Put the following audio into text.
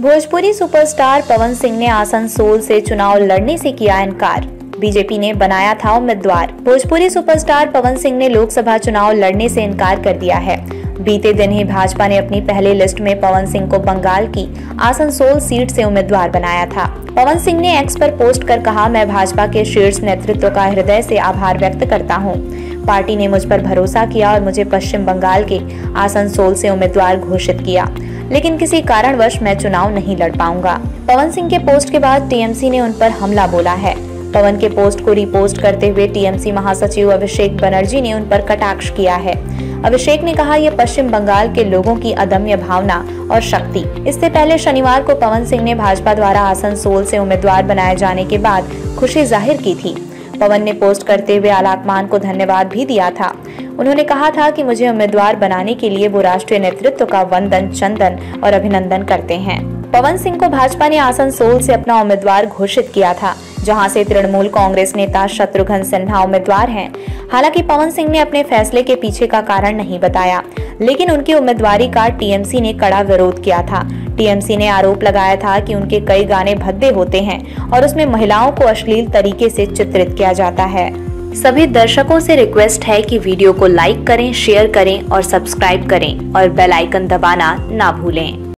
Bhojpuri superstar Pawan Singh ने आसनसोल से चुनाव लड़ने से किया इनकार। बीजेपी ने बनाया था उम्मीदवार। भोजपुरी सुपरस्टार पवन सिंह ने लोकसभा चुनाव लड़ने से इनकार कर दिया है। बीते दिन ही भाजपा ने अपनी पहले लिस्ट में पवन सिंह को बंगाल की आसनसोल सीट से उम्मीदवार बनाया था। पवन सिंह ने एक्स पर पोस्ट कर कहा, मैं भाजपा के शीर्ष नेतृत्व का हृदय से आभार व्यक्त करता हूँ। पार्टी ने मुझ पर भरोसा किया और मुझे पश्चिम बंगाल के आसनसोल से उम्मीदवार घोषित किया। लेकिन किसी कारणवश मैं चुनाव नहीं लड़ पाऊँगा। पवन सिंह के पोस्ट के बाद टीएमसी ने उन पर हमला बोला है। पवन के पोस्ट को रिपोस्ट करते हुए टीएमसी महासचिव अभिषेक बनर्जी ने उन पर कटाक्ष किया है। अभिषेक ने कहा, यह पश्चिम बंगाल के लोगों की अदम्य भावना और शक्ति। इससे पहले शनिवार को पवन सिंह ने भाजपा द्वारा आसनसोल से उम्मीदवार बनाए जाने के बाद खुशी ज़ाहिर की थी। पवन ने पोस्ट करते हुए आलाकमान को धन्यवाद भी दिया था। उन्होंने कहा था कि मुझे उम्मीदवार बनाने के लिए वो राष्ट्रीय नेतृत्व का वंदन, चंदन और अभिनंदन करते हैं। पवन सिंह को भाजपा ने आसनसोल से अपना उम्मीदवार घोषित किया था, जहाँ से तृणमूल कांग्रेस नेता शत्रुघ्न सिन्हा उम्मीदवार हैं। हालाँकि पवन सिंह ने अपने फैसले के पीछे का कारण नहीं बताया, लेकिन उनकी उम्मीदवारी का टीएमसी ने कड़ा विरोध किया था। टीएमसी ने आरोप लगाया था कि उनके कई गाने भद्दे होते हैं और उसमें महिलाओं को अश्लील तरीके से चित्रित किया जाता है। सभी दर्शकों से रिक्वेस्ट है कि वीडियो को लाइक करें, शेयर करें और सब्सक्राइब करें और बेल आइकन दबाना ना भूलें।